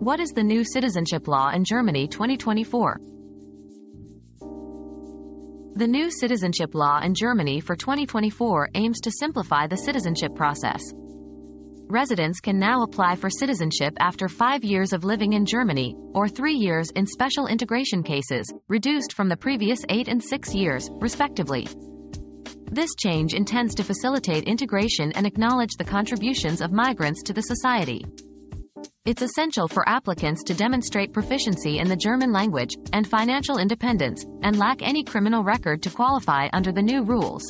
What is the new citizenship law in Germany 2024? The new citizenship law in Germany for 2024 aims to simplify the citizenship process. Residents can now apply for citizenship after five years of living in Germany, or three years in special integration cases, reduced from the previous eight and six years, respectively. This change intends to facilitate integration and acknowledge the contributions of migrants to the society. It's essential for applicants to demonstrate proficiency in the German language and financial independence and lack any criminal record to qualify under the new rules.